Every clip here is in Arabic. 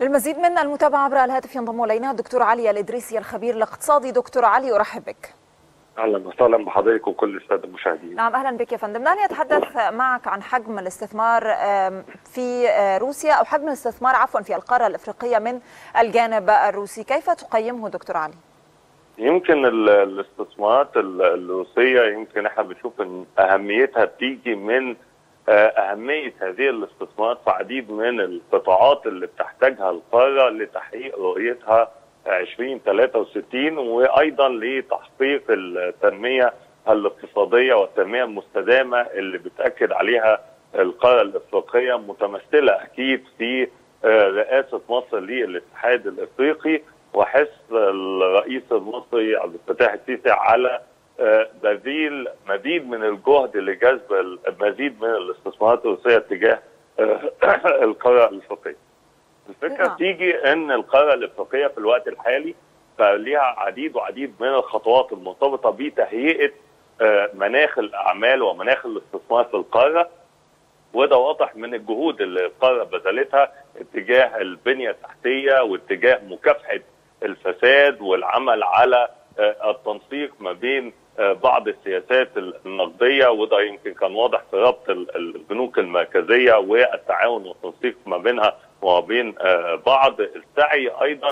للمزيد من المتابعة عبر الهاتف ينضم إلينا الدكتور علي الإدريسي الخبير الاقتصادي دكتور علي أرحب بك أهلا وسهلا بحضرتك وكل السادة المشاهدين. نعم أهلا بك يا فندم، دعني اتحدث معك عن حجم الاستثمار في روسيا أو حجم الاستثمار عفوا في القارة الأفريقية من الجانب الروسي، كيف تقيمه دكتور علي؟ يمكن الاستثمارات الروسية يمكن إحنا بنشوف إن أهميتها بتيجي من أهمية هذه الاستثمارات في عديد من القطاعات اللي بتحتاجها القاره لتحقيق رؤيتها 2063 وأيضا لتحقيق التنمية الاقتصادية والتنمية المستدامة اللي بتأكد عليها القاره الإفريقية متمثلة أكيد في رئاسة مصر للاتحاد الإفريقي وحث الرئيس المصري عبد الفتاح السيسي على بذيل مزيد من الجهد لجذب المزيد من الاستثمارات الروسية تجاه القارة الإفريقية. الفكرة نعم. تيجي إن القارة الإفريقية في الوقت الحالي فليها عديد وعديد من الخطوات المرتبطة بتهيئة مناخ الأعمال ومناخ الاستثمار في القارة وده واضح من الجهود اللي القارة بذلتها اتجاه البنية التحتية واتجاه مكافحة الفساد والعمل على التنسيق ما بين بعض السياسات النقدية وده يمكن كان واضح في ربط البنوك المركزية والتعاون والتنسيق ما بينها وما بين بعض السعي أيضا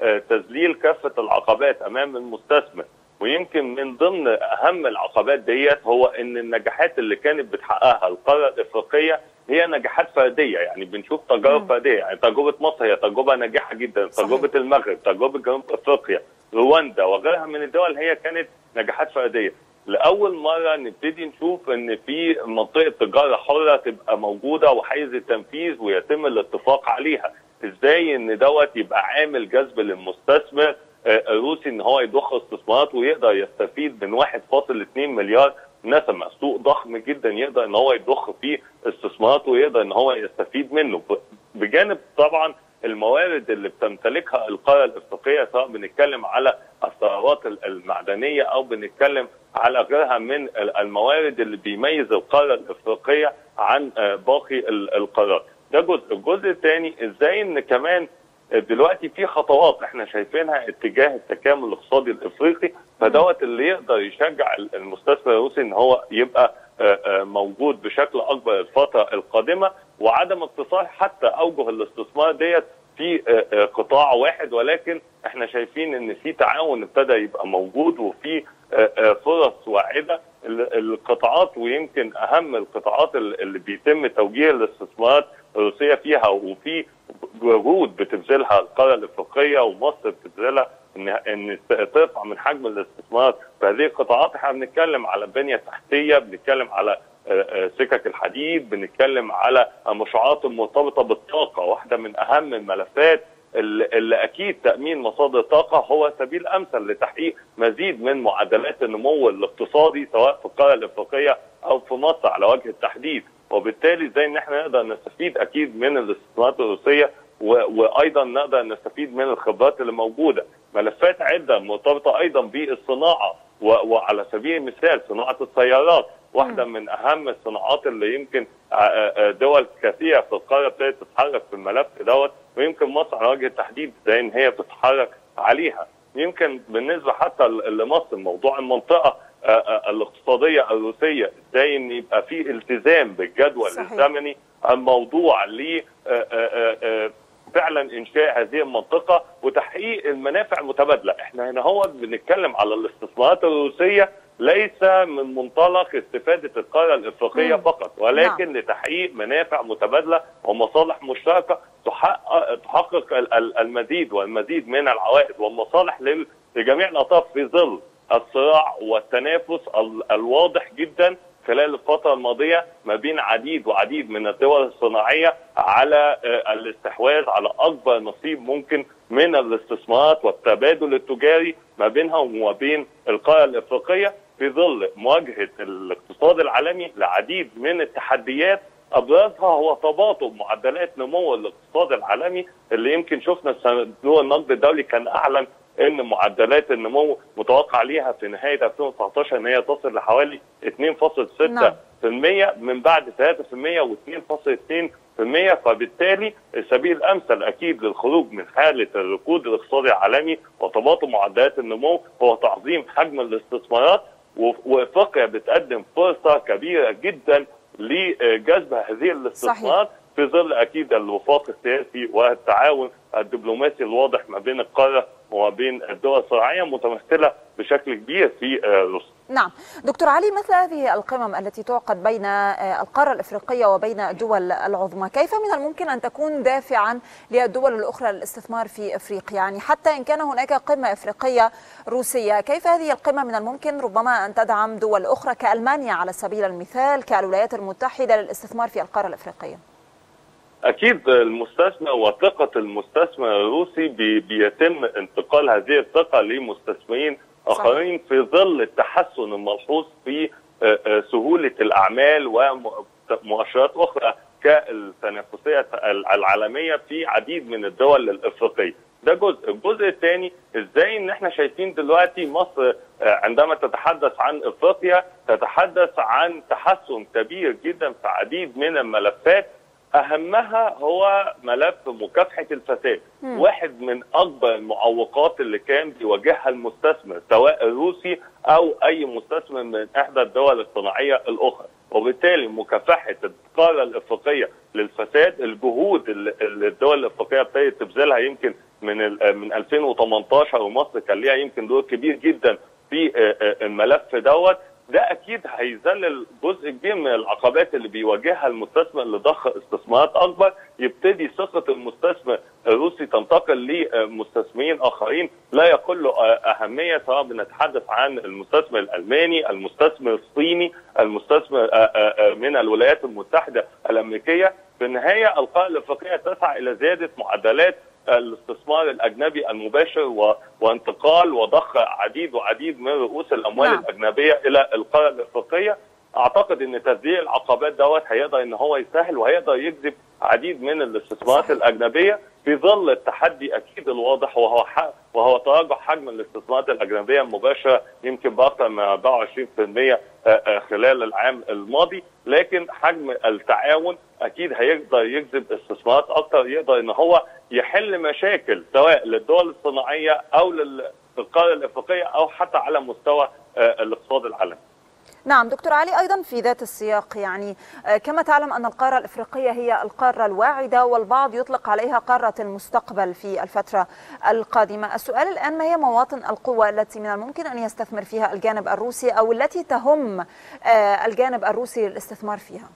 لتذليل كافة العقبات أمام المستثمر. ويمكن من ضمن أهم العقبات ديت هو إن النجاحات اللي كانت بتحققها القارة الإفريقية هي نجاحات فردية. يعني بنشوف تجارب فردية. يعني تجربة مصر هي تجربة ناجحة جدا. تجربة المغرب تجربة جنوب أفريقيا. رواندا وغيرها من الدول هي كانت نجاحات فرديه لأول مرة نبتدي نشوف إن في منطقة تجارة حرة تبقى موجودة وحيز التنفيذ ويتم الاتفاق عليها. إزاي إن دوت يبقى عامل جذب للمستثمر الروسي إن هو يضخ استثمارات ويقدر يستفيد من 1.2 مليار نسمة. سوق ضخم جدا يقدر إن هو يضخ فيه استثمارات ويقدر إن هو يستفيد منه. بجانب طبعا الموارد اللي بتمتلكها القاره الافريقيه سواء بنتكلم على الثروات المعدنيه أو بنتكلم على غيرها من الموارد اللي بيميز القاره الافريقيه عن باقي القارات. ده جزء، الجزء الثاني إزاي ان كمان دلوقتي في خطوات إحنا شايفينها اتجاه التكامل الاقتصادي الافريقي فدوت اللي يقدر يشجع المستثمر الروسي ان هو يبقى موجود بشكل أكبر الفترة القادمة وعدم اقتصار حتى أوجه الاستثمار ديت في قطاع واحد. ولكن إحنا شايفين إن في تعاون ابتدى يبقى موجود وفي فرص واعده القطاعات ويمكن أهم القطاعات اللي بيتم توجيه الاستثمارات الروسية فيها وفي جهود بتبذلها القاره الإفريقية ومصر بتبذلها إن إن ترفع من حجم الاستثمار. في هذه القطاعات إحنا بنتكلم على بنية تحتية بنتكلم على سكك الحديد بنتكلم على المشروعات المرتبطه بالطاقة. واحدة من أهم الملفات اللي أكيد تأمين مصادر الطاقة هو سبيل أمثل لتحقيق مزيد من معدلات النمو الاقتصادي سواء في القاره الإفريقية أو في مصر على وجه التحديد. وبالتالي إزاي إن إحنا نقدر نستفيد أكيد من الاستثمارات الروسية وأيضا نقدر نستفيد من الخبرات اللي موجودة. ملفات عدة مرتبطة أيضا بالصناعة وعلى سبيل المثال صناعة السيارات واحدة من أهم الصناعات اللي يمكن دول كثيرة في القارة ابتدت تتحرك في الملف دوت ويمكن مصر على وجه التحديد زي إن هي بتتحرك عليها. يمكن بالنسبة حتى لمصر موضوع المنطقة الاقتصادية الروسية إزاي إن يبقى في التزام بالجدول. الزمني الموضوع ل فعلا إنشاء هذه المنطقة وتحقيق المنافع المتبادلة، إحنا هنا هو بنتكلم على الاستثمارات الروسية ليس من منطلق استفادة القارة الإفريقية مم. فقط ولكن نعم. لتحقيق منافع متبادلة ومصالح مشتركة تحقق تحقق المزيد والمزيد من العوائد والمصالح لجميع الأطراف في ظل الصراع والتنافس الواضح جدا خلال الفترة الماضية ما بين عديد وعديد من الدول الصناعية على الاستحواذ على أكبر نصيب ممكن من الاستثمارات والتبادل التجاري ما بينها وما بين القارة الإفريقية في ظل مواجهة الاقتصاد العالمي لعديد من التحديات. أبرزها هو تباطؤ معدلات نمو الاقتصاد العالمي اللي يمكن شفنا صندوق النقد الدولي كان اعلن إن معدلات النمو متوقع ليها في نهاية 2019 إن هي تصل لحوالي 2.6% نعم. من بعد 3% و2.2% فبالتالي السبيل الأمثل أكيد للخروج من حالة الركود الاقتصادي العالمي وتباطؤ معدلات النمو هو تعظيم حجم الاستثمارات وافريقيا بتقدم فرصة كبيرة جدا لجذب هذه الاستثمارات في ظل أكيد الوفاق السياسي والتعاون الدبلوماسي الواضح ما بين القارة وما بين الدول الصناعية متمثلة بشكل كبير في روسيا. نعم. دكتور علي مثل هذه القمم التي تعقد بين القارة الإفريقية وبين الدول العظمى كيف من الممكن أن تكون دافعا للدول الأخرى للاستثمار في إفريقيا؟ يعني حتى إن كان هناك قمة إفريقية روسية كيف هذه القمة من الممكن ربما أن تدعم دول أخرى كألمانيا على سبيل المثال كالولايات المتحدة للاستثمار في القارة الإفريقية؟ أكيد المستثمر وثقة المستثمر الروسي بي بيتم انتقال هذه الثقة لمستثمرين آخرين في ظل التحسن الملحوظ في سهولة الأعمال ومؤشرات أخرى كالتنافسية العالمية في عديد من الدول الإفريقية. ده جزء، الجزء الثاني إزاي إن إحنا شايفين دلوقتي مصر عندما تتحدث عن إفريقيا تتحدث عن تحسن كبير جدا في عديد من الملفات أهمها هو ملف مكافحة الفساد. م. واحد من أكبر المعوقات اللي كان بيواجهها المستثمر سواء الروسي أو أي مستثمر من إحدى الدول الصناعية الأخرى. وبالتالي مكافحة القارة الإفريقية للفساد الجهود اللي الدول الإفريقية ابتدت تبذلها يمكن من من 2018 ومصر كان ليها يمكن دور كبير جدا في الملف دوت. ده أكيد هيذلل جزء كبير من العقبات اللي بيواجهها المستثمر اللي ضخ استثمارات أكبر. يبتدي ثقة المستثمر الروسي تنتقل لمستثمرين آخرين. لا يقل أهمية سواء بنتحدث عن المستثمر الألماني، المستثمر الصيني، المستثمر من الولايات المتحدة الأمريكية، في النهاية القاره الافريقيه تسعى إلى زيادة معدلات الاستثمار الأجنبي المباشر. وانتقال وضخ عديد وعديد من رؤوس الأموال نعم. الأجنبية إلى القارة الإفريقية أعتقد إن تسديد العقبات دوت هيقدر إن هو يسهل وهيقدر يجذب عديد من الاستثمارات. الأجنبية في ظل التحدي أكيد الواضح وهو حق وهو تراجع حجم الاستثمارات الأجنبية المباشره يمكن بأكثر من 24% خلال العام الماضي لكن حجم التعاون أكيد هيقدر يجذب استثمارات أكثر يقدر إن هو يحل مشاكل سواء للدول الصناعية أو للقاره الإفريقية أو حتى على مستوى الاقتصاد العالمي. نعم دكتور علي أيضا في ذات السياق يعني كما تعلم أن القارة الإفريقية هي القارة الواعدة والبعض يطلق عليها قارة المستقبل في الفترة القادمة، السؤال الآن ما هي مواطن القوة التي من الممكن أن يستثمر فيها الجانب الروسي أو التي تهم الجانب الروسي للاستثمار فيها؟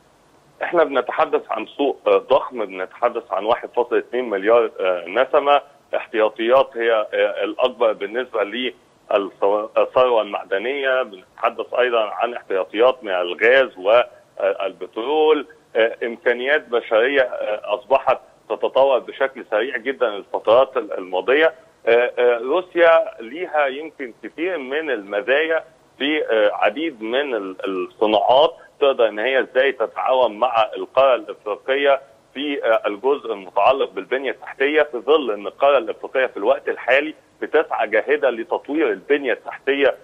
إحنا بنتحدث عن سوق ضخم بنتحدث عن 1.2 مليار نسمة احتياطيات هي الأكبر بالنسبة الثروة المعدنية بنتحدث أيضا عن احتياطيات من الغاز والبترول. إمكانيات بشرية أصبحت تتطور بشكل سريع جدا الفترات الماضية. روسيا ليها يمكن كثير من المزايا في عديد من الصناعات. تقدر إن هي إزاي تتعاون مع القارة الإفريقية في الجزء المتعلق بالبنية التحتية في ظل إن القارة الإفريقية في الوقت الحالي بتسعى جاهدة لتطوير البنية التحتية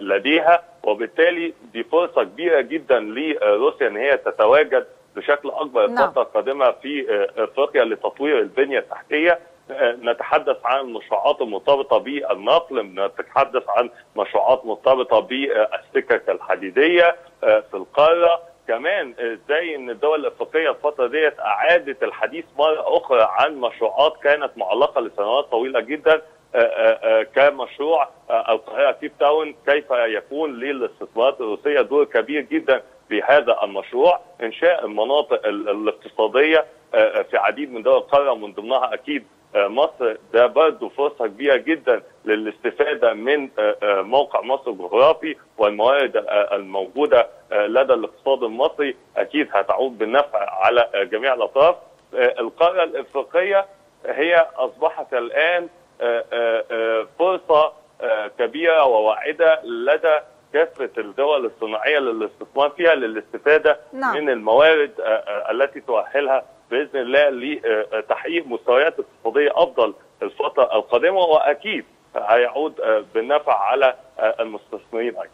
لديها. وبالتالي دي فرصة كبيرة جدا لروسيا إن هي تتواجد بشكل أكبر الفترة القادمة في إفريقيا لتطوير البنية التحتية. نتحدث عن مشروعات مرتبطة بالنقل نتحدث عن مشروعات مرتبطة بالسكك الحديدية في القارة. كمان إزاي إن الدول الإفريقية الفترة ديت أعادت الحديث مرة أخرى عن مشروعات كانت معلقة لسنوات طويلة جدا. كمشروع القاهرة كيب تاون كيف يكون للاستثمارات الروسية دور كبير جدا في هذا المشروع إنشاء المناطق الاقتصادية في عديد من دول القارة من ضمنها أكيد مصر. ده برضه فرصة كبيرة جدا للاستفادة من موقع مصر الجغرافي والموارد الموجودة لدى الاقتصاد المصري. أكيد هتعود بالنفع على جميع الأطراف. القارة الإفريقية هي أصبحت الآن فرصة كبيرة وواعدة لدى كافة الدول الصناعية للاستثمار فيها للاستفادة نعم. من الموارد التي تؤهلها بإذن الله لتحقيق مستويات اقتصادية أفضل الفترة القادمة وأكيد هيعود بالنفع على المستثمرين أيضا.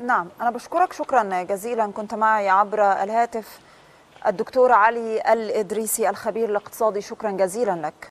نعم أنا بشكرك شكرا جزيلا كنت معي عبر الهاتف الدكتور علي الإدريسي الخبير الاقتصادي شكرا جزيلا لك